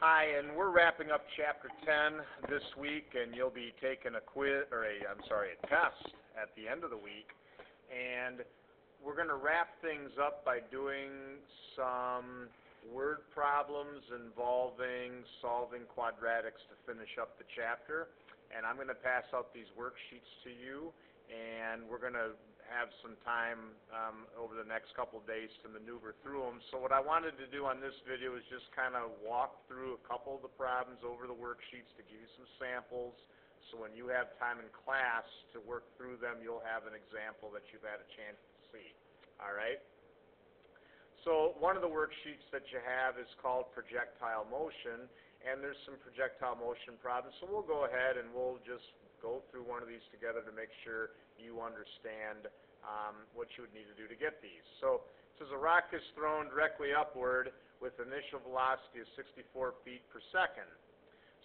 Hi, and we're wrapping up chapter 10 this week, and you'll be taking a quiz, or a, I'm sorry, a test at the end of the week. And we're going to wrap things up by doing some word problems involving solving quadratics to finish up the chapter. And I'm going to pass out these worksheets to you, and we're going to have some time um, over the next couple of days to maneuver through them. So what I wanted to do on this video is just kind of walk through a couple of the problems over the worksheets to give you some samples. So when you have time in class to work through them, you'll have an example that you've had a chance to see. All right? So one of the worksheets that you have is called projectile motion, and there's some projectile motion problems. So we'll go ahead and we'll just go through one of these together to make sure you understand um, what you would need to do to get these. So it says a rock is thrown directly upward with initial velocity of 64 feet per second.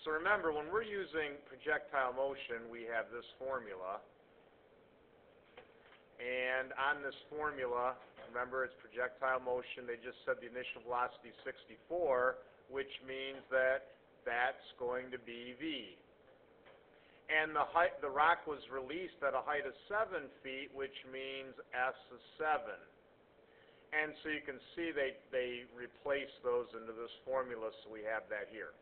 So remember, when we're using projectile motion, we have this formula. And on this formula, remember it's projectile motion, they just said the initial velocity is 64, which means that that's going to be v and the height, the rock was released at a height of seven feet, which means S is seven. And so you can see they, they replace those into this formula, so we have that here.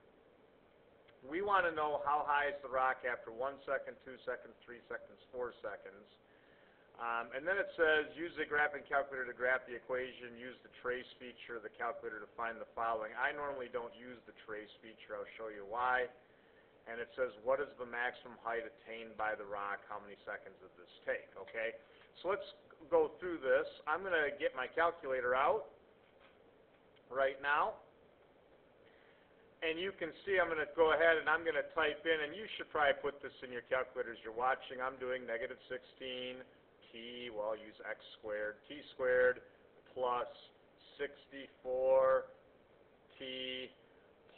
We want to know how high is the rock after one second, two seconds, three seconds, four seconds. Um, and then it says, use the graphing calculator to graph the equation, use the trace feature of the calculator to find the following. I normally don't use the trace feature. I'll show you why and it says what is the maximum height attained by the rock, how many seconds does this take, okay? So let's go through this. I'm going to get my calculator out right now. And you can see I'm going to go ahead and I'm going to type in, and you should probably put this in your calculator as you're watching. I'm doing negative 16 t, well, I'll use x squared, t squared plus 64 t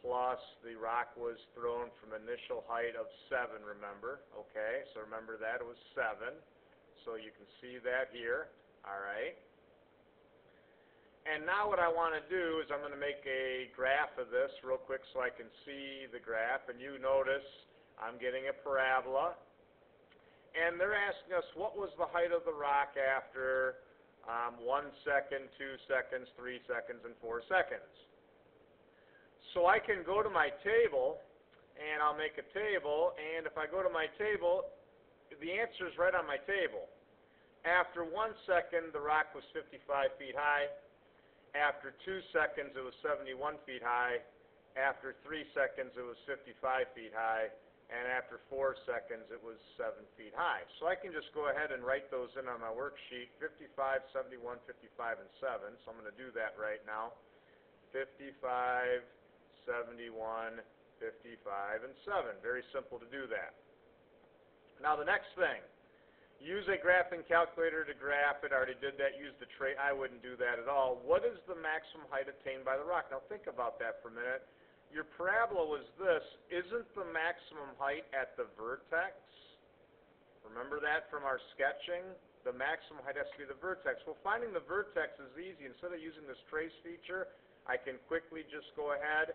plus the rock was thrown from initial height of 7, remember. Okay, so remember that it was 7. So you can see that here. All right. And now what I want to do is I'm going to make a graph of this real quick so I can see the graph. And you notice I'm getting a parabola. And they're asking us what was the height of the rock after um, 1 second, 2 seconds, 3 seconds, and 4 seconds. So I can go to my table, and I'll make a table, and if I go to my table, the answer is right on my table. After one second, the rock was 55 feet high. After two seconds, it was 71 feet high. After three seconds, it was 55 feet high. And after four seconds, it was 7 feet high. So I can just go ahead and write those in on my worksheet, 55, 71, 55, and 7. So I'm going to do that right now. 55, 71, 55, and 7. Very simple to do that. Now the next thing, use a graphing calculator to graph it. I already did that. Use the tray. I wouldn't do that at all. What is the maximum height attained by the rock? Now think about that for a minute. Your parabola was this. Isn't the maximum height at the vertex? Remember that from our sketching? The maximum height has to be the vertex. Well, finding the vertex is easy. Instead of using this trace feature, I can quickly just go ahead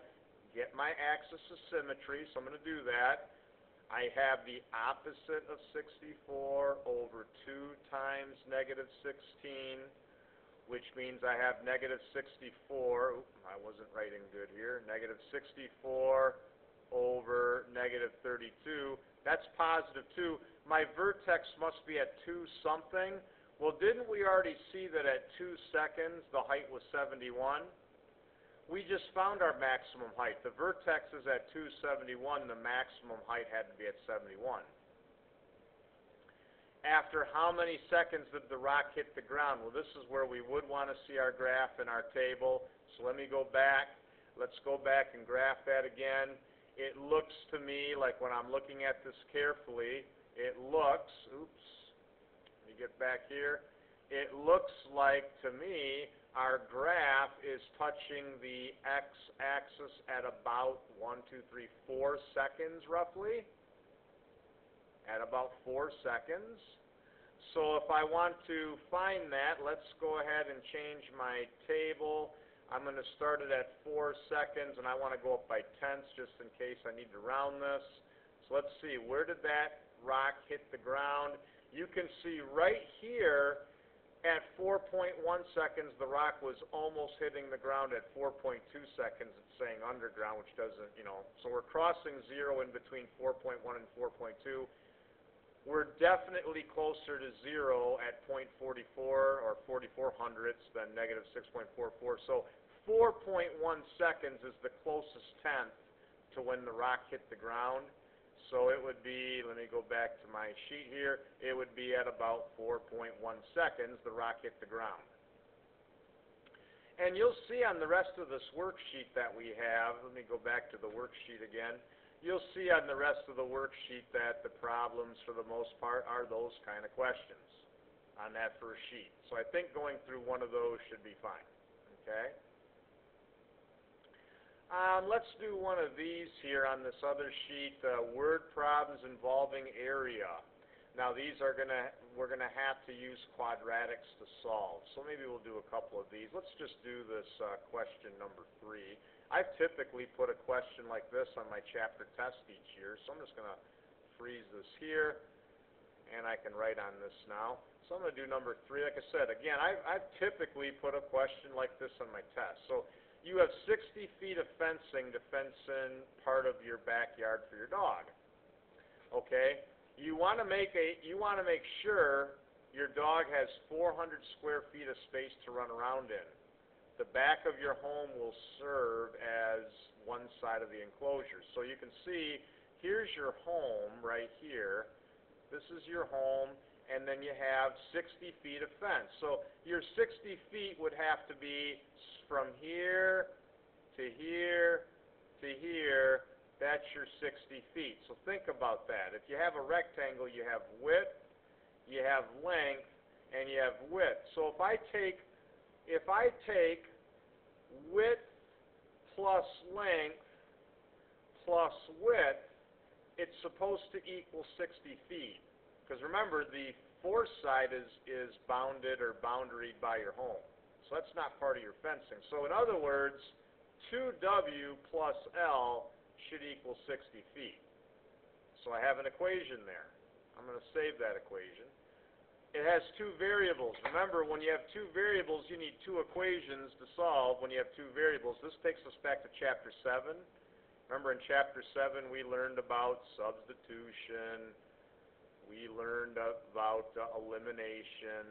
get my axis of symmetry, so I'm going to do that. I have the opposite of 64 over 2 times negative 16, which means I have negative 64. Oop, I wasn't writing good here. Negative 64 over negative 32. That's positive 2. My vertex must be at 2 something. Well, didn't we already see that at 2 seconds the height was 71? We just found our maximum height. The vertex is at 271. The maximum height had to be at 71. After how many seconds did the rock hit the ground? Well, this is where we would want to see our graph in our table. So let me go back. Let's go back and graph that again. It looks to me like when I'm looking at this carefully, it looks, oops, let me get back here. It looks like to me our graph is touching the x-axis at about 1, 2, 3, 4 seconds roughly. At about 4 seconds. So if I want to find that, let's go ahead and change my table. I'm gonna start it at four seconds, and I wanna go up by tenths, just in case I need to round this. So let's see, where did that rock hit the ground? You can see right here, at four point one seconds, the rock was almost hitting the ground. At four point two seconds, it's saying underground, which doesn't, you know, so we're crossing zero in between four point one and four point two. We're definitely closer to zero at point forty-four or forty-four hundredths than negative six point four four. So four point one seconds is the closest tenth to when the rock hit the ground. So it would be, let me go back to my sheet here, it would be at about four point one seconds the rock hit the ground. And you'll see on the rest of this worksheet that we have, let me go back to the worksheet again, you'll see on the rest of the worksheet that the problems for the most part are those kind of questions on that first sheet. So I think going through one of those should be fine, okay? Um, let's do one of these here on this other sheet, uh, word problems involving area. Now these are gonna, we're gonna have to use quadratics to solve. So maybe we'll do a couple of these. Let's just do this, uh, question number three. I've typically put a question like this on my chapter test each year, so I'm just gonna freeze this here, and I can write on this now. So I'm gonna do number three. Like I said, again, I've, I've typically put a question like this on my test. So you have sixty feet of fencing to fence in part of your backyard for your dog. Okay? You wanna make a, you wanna make sure your dog has four hundred square feet of space to run around in. The back of your home will serve as one side of the enclosure. So you can see, here's your home right here. This is your home, and then you have sixty feet of fence. So your sixty feet would have to be from here to here to here, that's your sixty feet. So think about that. If you have a rectangle, you have width, you have length, and you have width. So if I take, if I take width plus length plus width, it's supposed to equal sixty feet. Because remember, the fourth side is, is bounded or boundaried by your home. So that's not part of your fencing. So in other words, two W plus L should equal sixty feet. So I have an equation there. I'm gonna save that equation. It has two variables. Remember, when you have two variables, you need two equations to solve when you have two variables. This takes us back to chapter seven. Remember in chapter seven, we learned about substitution, we learned about uh, elimination.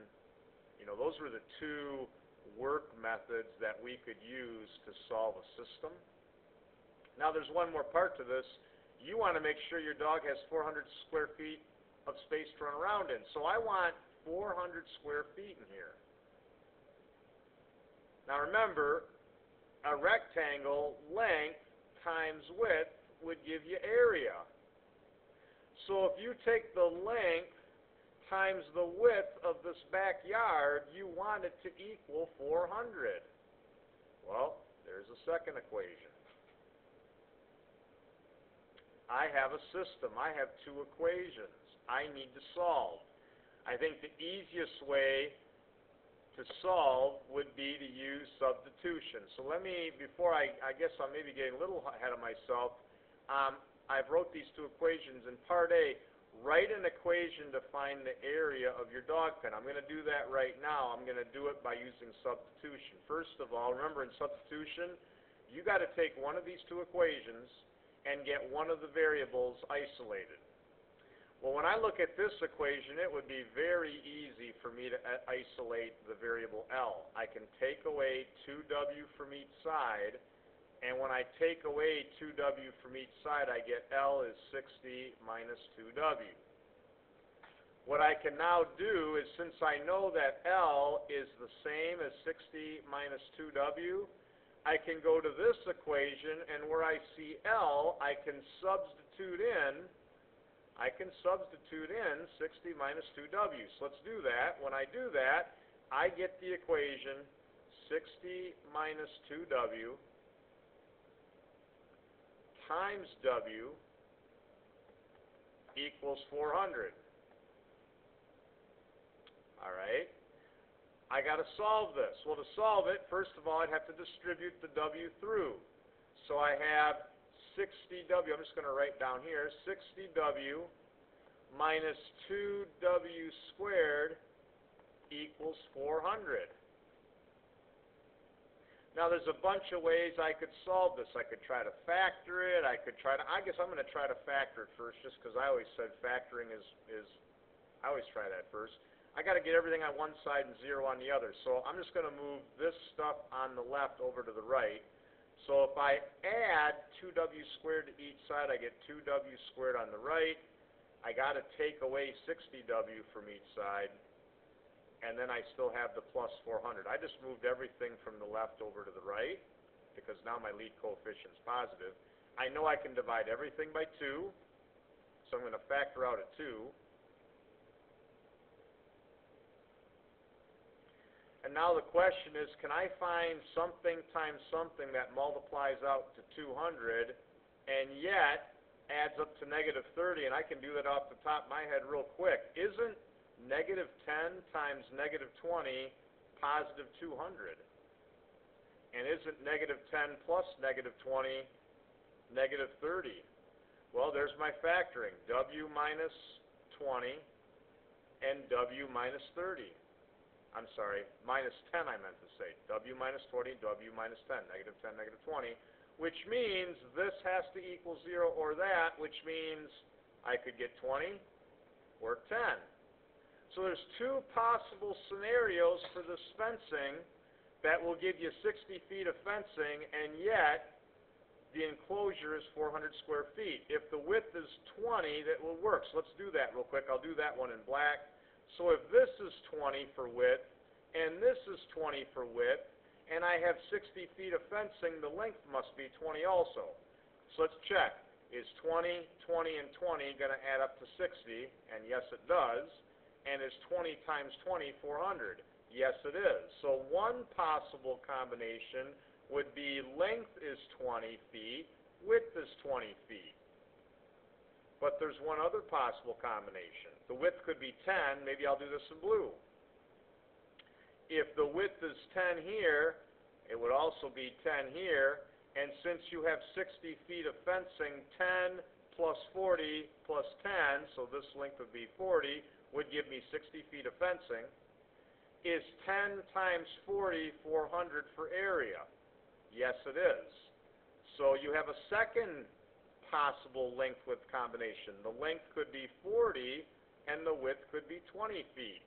You know, those were the two work methods that we could use to solve a system. Now, there's one more part to this. You want to make sure your dog has 400 square feet of space to run around in. So I want 400 square feet in here. Now remember, a rectangle length times width would give you area. So if you take the length times the width of this backyard, you want it to equal 400. Well, there's a second equation. I have a system. I have two equations. I need to solve. I think the easiest way to solve would be to use substitution. So let me, before I, I guess I'm maybe getting a little ahead of myself, um, I've wrote these two equations. In part A, write an equation to find the area of your dog pen. I'm going to do that right now. I'm going to do it by using substitution. First of all, remember in substitution, you got to take one of these two equations and get one of the variables isolated. Well, when I look at this equation, it would be very easy for me to uh, isolate the variable L. I can take away 2W from each side, and when I take away 2W from each side, I get L is 60 minus 2W. What I can now do is, since I know that L is the same as 60 minus 2W, I can go to this equation, and where I see L, I can substitute in, I can substitute in 60 minus 2W. So let's do that. When I do that, I get the equation 60 minus 2W times W equals 400. All right? I gotta solve this. Well, to solve it, first of all, I'd have to distribute the W through. So I have sixty W, I'm just gonna write down here, sixty W minus two W squared equals four hundred. Now, there's a bunch of ways I could solve this. I could try to factor it, I could try to, I guess I'm gonna try to factor it first, just 'cause I always said factoring is, is, I always try that first. I gotta get everything on one side and zero on the other, so I'm just gonna move this stuff on the left over to the right. So if I add two W squared to each side, I get two W squared on the right. I gotta take away sixty W from each side, and then I still have the plus four hundred. I just moved everything from the left over to the right, because now my lead coefficient is positive. I know I can divide everything by two, so I'm gonna factor out a two. And now the question is, can I find something times something that multiplies out to two hundred, and yet adds up to negative thirty, and I can do that off the top of my head real quick. Isn't negative ten times negative twenty positive two hundred? And isn't negative ten plus negative twenty negative thirty? Well, there's my factoring, W minus twenty and W minus thirty. I'm sorry, minus ten I meant to say, W minus twenty, W minus ten, negative ten, negative twenty, which means this has to equal zero or that, which means I could get twenty or ten. So there's two possible scenarios for this fencing that will give you sixty feet of fencing, and yet the enclosure is four hundred square feet. If the width is twenty, that will work. So let's do that real quick. I'll do that one in black. So if this is twenty for width, and this is twenty for width, and I have sixty feet of fencing, the length must be twenty also. So let's check. Is 20, 20, and twenty gonna add up to sixty? And yes, it does. And is twenty times 20 400? Yes, it is. So one possible combination would be length is twenty feet, width is twenty feet. But there's one other possible combination. The width could be ten, maybe I'll do this in blue. If the width is ten here, it would also be ten here, and since you have sixty feet of fencing, ten plus forty plus ten, so this length would be forty, would give me sixty feet of fencing. Is ten times 40 400 for area? Yes, it is. So you have a second possible length width combination. The length could be forty, and the width could be twenty feet.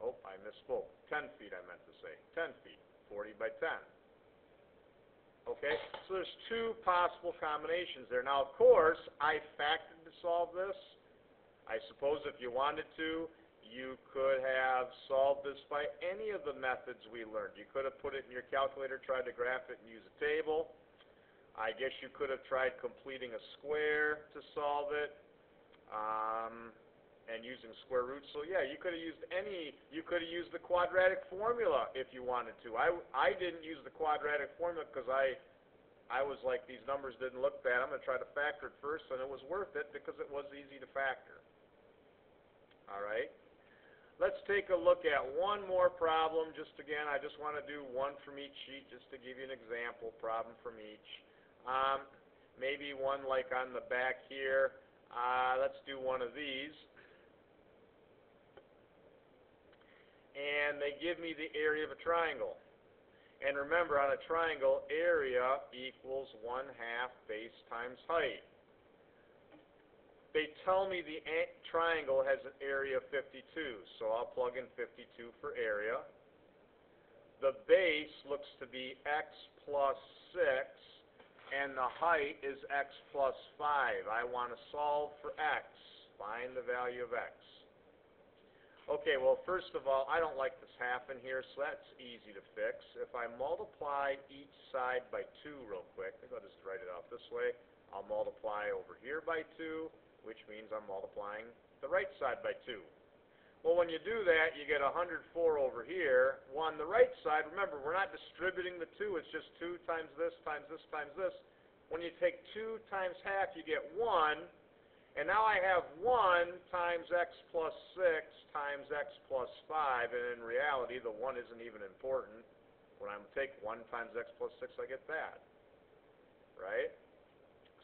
Oh, I misspoke. Ten feet, I meant to say. Ten feet. Forty by ten. Okay, so there's two possible combinations there. Now, of course, I factored to solve this. I suppose if you wanted to, you could have solved this by any of the methods we learned. You could have put it in your calculator, tried to graph it, and use a table. I guess you could have tried completing a square to solve it, um, and using square roots. So yeah, you could have used any, you could have used the quadratic formula if you wanted to. I, I didn't use the quadratic formula because I, I was like, these numbers didn't look bad. I'm gonna try to factor it first, and it was worth it because it was easy to factor. All right? Let's take a look at one more problem. Just again, I just want to do one from each sheet just to give you an example problem from each. Um, maybe one like on the back here. Uh, let's do one of these. And they give me the area of a triangle. And remember, on a triangle, area equals one half base times height. They tell me the triangle has an area of 52, so I'll plug in 52 for area. The base looks to be x plus 6, and the height is x plus 5. I want to solve for x. Find the value of x. Okay, well, first of all, I don't like this half in here, so that's easy to fix. If I multiply each side by 2 real quick, I'll just write it out this way. I'll multiply over here by 2, which means I'm multiplying the right side by 2. Well, when you do that, you get 104 over here. On the right side, remember, we're not distributing the 2. It's just 2 times this times this times this. When you take 2 times half, you get 1. And now I have one times x plus six times x plus five, and in reality, the one isn't even important. When I take one times x plus six, I get that, right?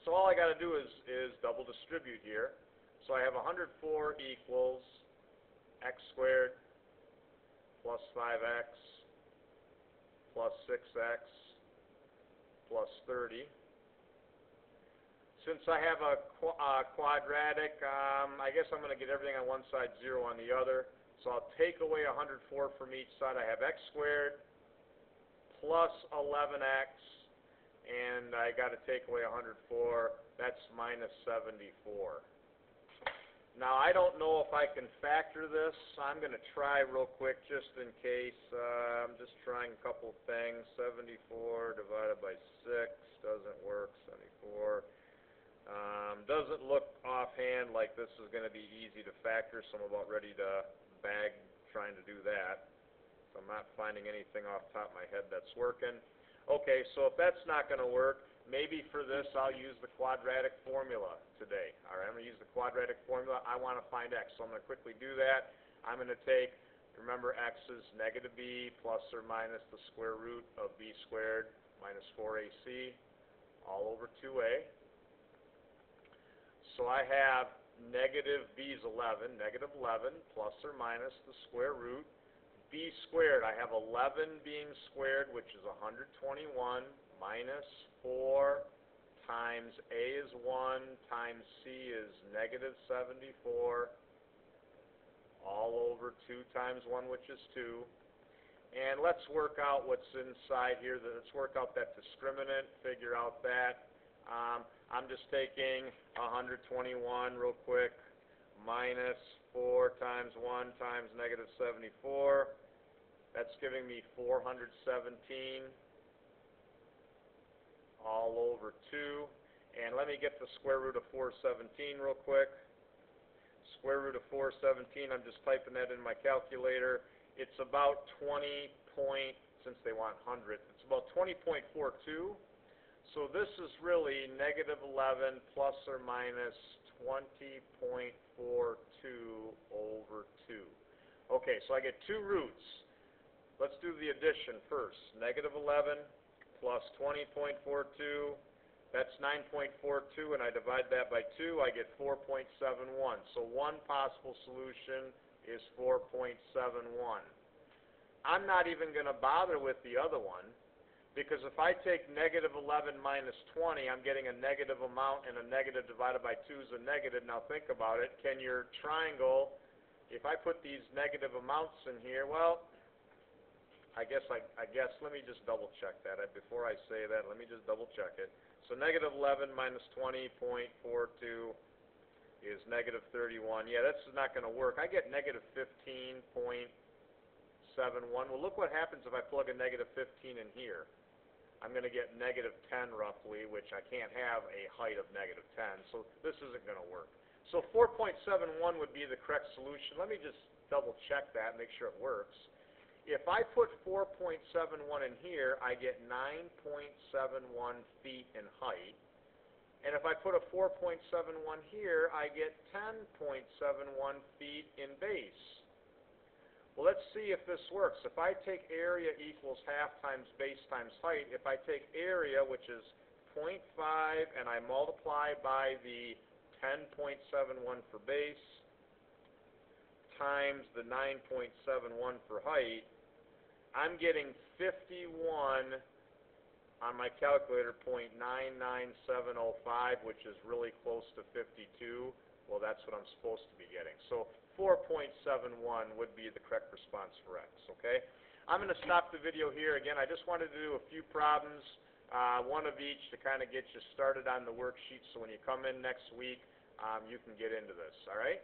So all I gotta do is, is double distribute here. So I have hundred four equals x squared plus five x plus six x plus thirty. Since I have a qu- quadratic, um, I guess I'm gonna get everything on one side, zero on the other. So I'll take away hundred four from each side. I have x squared plus eleven x, and I gotta take away hundred four, that's minus seventy-four. Now, I don't know if I can factor this, I'm gonna try real quick, just in case, uh, I'm just trying a couple things. Seventy-four divided by six doesn't work, seventy-four. Um, doesn't look offhand like this is gonna be easy to factor, so I'm about ready to bag trying to do that. So I'm not finding anything off the top of my head that's working. Okay, so if that's not gonna work, maybe for this I'll use the quadratic formula today. All right, I'm gonna use the quadratic formula. I wanna find x, so I'm gonna quickly do that. I'm gonna take, remember x is negative b plus or minus the square root of b squared minus four ac all over two a. So I have negative b is eleven, negative eleven plus or minus the square root b squared, I have eleven being squared, which is hundred twenty-one, minus four times a is one, times c is negative seventy-four, all over two times one, which is two. And let's work out what's inside here, let's work out that discriminant, figure out that. Um, I'm just taking hundred twenty-one real quick, minus four times one times negative seventy-four. That's giving me four hundred seventeen all over two. And let me get the square root of four seventeen real quick. Square root of four seventeen, I'm just typing that in my calculator. It's about twenty point, since they want hundred, it's about twenty point four two. So this is really negative eleven plus or minus twenty point four two over two. Okay, so I get two roots. Let's do the addition first. Negative eleven plus twenty point four two, that's nine point four two, and I divide that by two, I get four point seven one. So one possible solution is four point seven one. I'm not even gonna bother with the other one, because if I take negative eleven minus twenty, I'm getting a negative amount, and a negative divided by two is a negative. Now think about it, can your triangle, if I put these negative amounts in here, well, I guess I, I guess, let me just double check that, before I say that, let me just double check it. So negative eleven minus twenty point four two is negative thirty-one, yeah, that's not gonna work, I get negative fifteen point seven one, well, look what happens if I plug a negative fifteen in here. I'm gonna get negative ten roughly, which I can't have a height of negative ten, so this isn't gonna work. So four point seven one would be the correct solution, let me just double check that, make sure it works. If I put four point seven one in here, I get nine point seven one feet in height. And if I put a four point seven one here, I get ten point seven one feet in base. Well, let's see if this works. If I take area equals half times base times height, if I take area, which is 0.5, and I multiply by the ten point seven one for base, times the nine point seven one for height, I'm getting fifty-one on my calculator, point nine nine seven oh five, which is really close to fifty-two. Well, that's what I'm supposed to be getting. So four point seven one would be the correct response for X, okay? I'm gonna stop the video here. Again, I just wanted to do a few problems, uh, one of each to kinda get you started on the worksheet, so when you come in next week, um, you can get into this, all right?